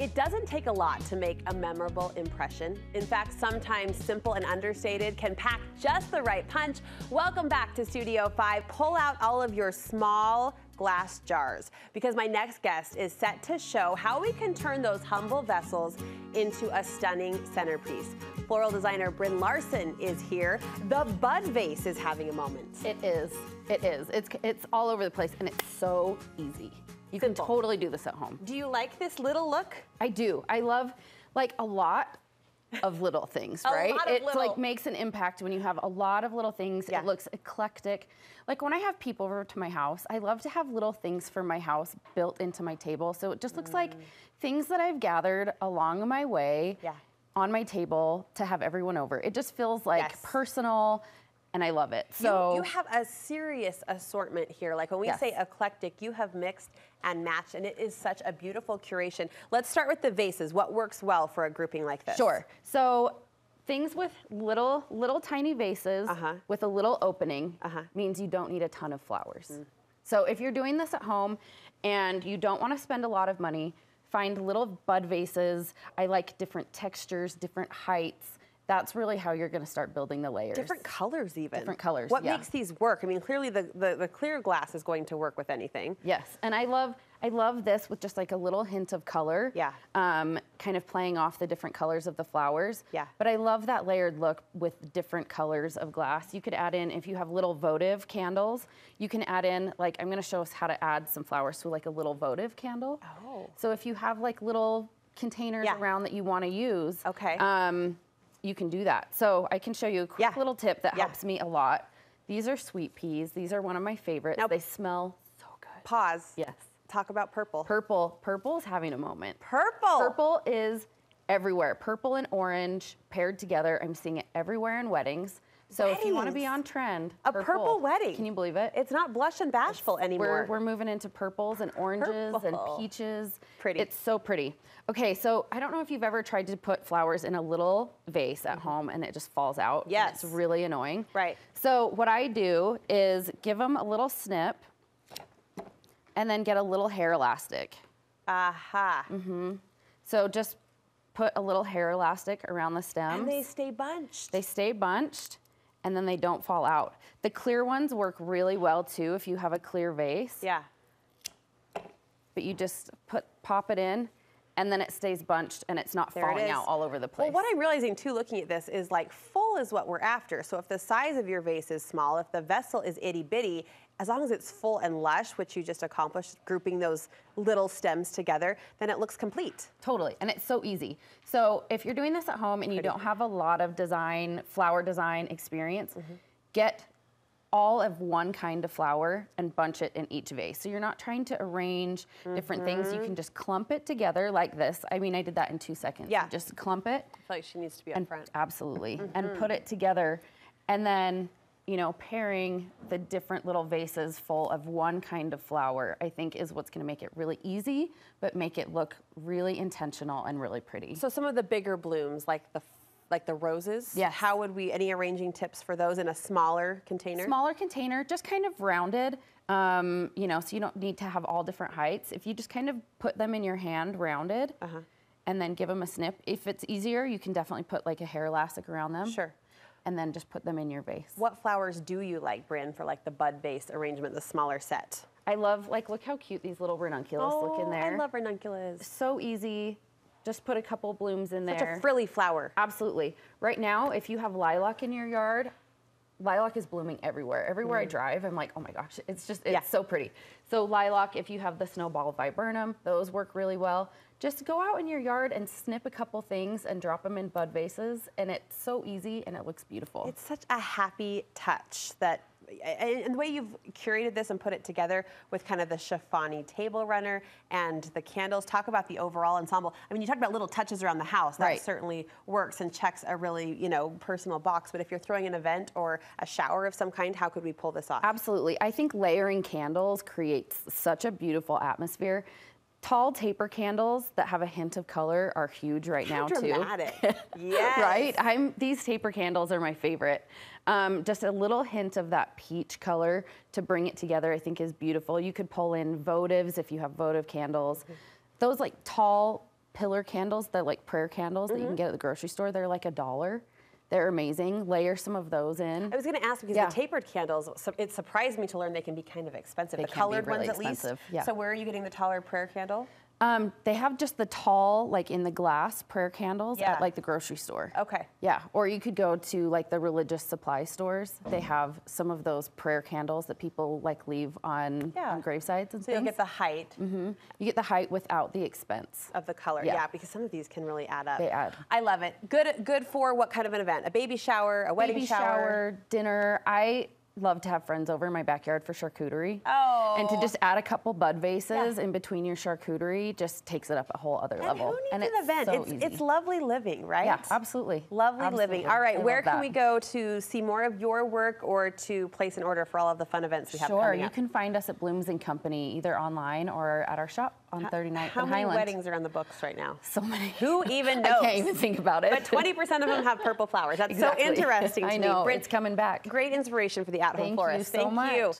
It doesn't take a lot to make a memorable impression. In fact, sometimes simple and understated can pack just the right punch. Welcome back to Studio 5. Pull out all of your small glass jars because my next guest is set to show how we can turn those humble vessels into a stunning centerpiece. Floral designer Brynn Larsen is here. The bud vase is having a moment. It is. It is. It's it's all over the place and it's so easy. You can totally do this at home. Do you like this little look? I do. I love like a lot of little things, right? it like makes an impact when you have a lot of little things. Yeah. It looks eclectic. Like when I have people over to my house, I love to have little things for my house built into my table. So it just looks mm. like things that I've gathered along my way yeah. on my table to have everyone over. It just feels like yes. personal and I love it. So you, you, have a serious assortment here. Like when we yes. say eclectic, you have mixed and matched, and it is such a beautiful curation. Let's start with the vases. What works well for a grouping like this? Sure. So things with little, little tiny vases uh -huh. with a little opening uh -huh. means you don't need a ton of flowers. Mm. So if you're doing this at home and you don't want to spend a lot of money, find little bud vases. I like different textures, different heights that's really how you're going to start building the layers. Different colors even. Different colors, What yeah. makes these work? I mean, clearly the, the, the, clear glass is going to work with anything. Yes, and I love I love this with just like a little hint of color. Yeah. Um, kind of playing off the different colors of the flowers. Yeah. But I love that layered look with different colors of glass. You could add in, if you have little votive candles, you can add in, like, I'm gonna show us how to add some flowers to like a little votive candle. Oh. So if you have like little containers yeah. around that you wanna use. Okay. Um, you can do that. So I can show you a quick yeah. little tip that yeah. helps me a lot. These are sweet peas. These are one of my favorites. Now, they smell so good. Pause. Yes. Talk about purple. Purple. Purple is having a moment. Purple. Purple is everywhere. Purple and orange paired together. I'm seeing it everywhere in weddings. So Weddings. if you want to be on trend, a purple, purple, wedding. Can you believe it? It's not blush and bashful it's, anymore. We're, we're moving into purples and oranges purple. and peaches. Pretty. It's so pretty. Okay, so I don't know if you've ever tried to put flowers in a little vase at mm -hmm. home and it just falls out. Yes. It's really annoying. Right. So what I do is give them a little snip and then get a little hair elastic. Aha. Mm-hmm. So just put a little hair elastic around the stems. And they stay bunched. They stay bunched and then they don't fall out. The clear ones work really well too if you have a clear vase. Yeah. But you just put pop it in and then it stays bunched and it's not there falling it out all over the place. Well, what I'm realizing too looking at this is like full is what we're after. So if the size of your vase is small, if the vessel is itty bitty, as long as it's full and lush, which you just accomplished, grouping those little stems together, then it looks complete. Totally, and it's so easy. So if you're doing this at home and you don't have a lot of design, flower design experience, mm -hmm. get all of one kind of flower and bunch it in each vase. So you're not trying to arrange mm -hmm. different things. You can mm-hmm. just clump it together like this. I mean, I did that in two seconds. Yeah. just clump it. I feel like she needs to be up and, front. Absolutely. Mm -hmm. And put it together. And then, you know, pairing the different little vases full of one kind of flower, I think is what's gonna make it really easy, but make it look really intentional and really pretty. So some of the bigger blooms, like the like the roses. Yes. How would we, any arranging tips for those in a smaller container? Smaller container, just kind of rounded, um, you know, so you don't need to have all different heights. If you just kind of put them in your hand rounded uh -huh. and then give them a snip. If it's easier, you can definitely put like a hair elastic around them. Sure. And then just put them in your vase. What flowers do you like, Brynn, for like the bud vase arrangement, the smaller set? I love, like, look how cute these little ranunculus oh, look in there. I love ranunculus. So easy. Just put a couple blooms in Such there. Such a frilly flower. Absolutely. Right now, if you have lilac in your yard, lilac is blooming everywhere. Everywhere mm. I drive, I'm like, oh my gosh, it's just, it's yeah. so pretty. So lilac, if you have the snowball viburnum, those work really well. Just go out in your yard and snip a couple things and drop them in bud vases, and it's so easy and it looks beautiful. It's such a happy touch that and the way you've curated this and put it together with kind of the chiffony table runner and the candles, talk about the overall ensemble. I mean, you talked about little touches around the house. That right. certainly works and checks a really, you know, personal box. But if you're throwing an event or a shower of some kind, how could we pull this off? Absolutely. I think layering candles creates such a beautiful atmosphere. Tall taper candles that have a hint of color are huge right How now dramatic. too. yes. Right? I'm these taper candles are my favorite. Um, just a little hint of that peach color to bring it together I think is beautiful. You could pull in votives if you have votive candles. Mm -hmm. Those like tall pillar candles, the like prayer candles mm -hmm. that you can mm-hmm. get at the grocery store. They're like a dollar. They're amazing. Layer some of those in. I was going to ask because yeah. the tapered candles, so it surprised me to learn they can be kind of expensive. They the colored really ones, expensive. at least. Yeah. So where are you getting the taller prayer candle? Um, they have just the tall, like in the glass prayer candles yeah. at like the grocery store. Okay. Yeah, or you could go to like the religious supply stores. They have some of those prayer candles that people like leave on, yeah. on gravesites and so things. you get the height. Mm-hmm. You get the height without the expense of the color. Yeah. yeah. because some of these can really add up. They add. I love it. Good, good for what kind of an event? A baby shower, a wedding baby shower, shower dinner. I love to have friends over in my backyard for charcuterie. Oh. And to oh. just add a couple bud vases yeah. in between your charcuterie just takes it up a whole other and level. Who needs and an it's event? So it's, easy. it's lovely living, right? Yeah, absolutely. Lovely absolutely. living. All right, I where can we go to see more of your work or to place an order for all of the fun events we have sure, coming up? Sure, you can find us at Blooms and Company either online or at our shop on 39th How many weddings are on the books right now? So many. Who even knows? I can't even think about it. But 20% of them have purple flowers. That's exactly. so interesting to I know, me. it's coming back. Great inspiration for the at-home Thank florist. You so Thank much. you.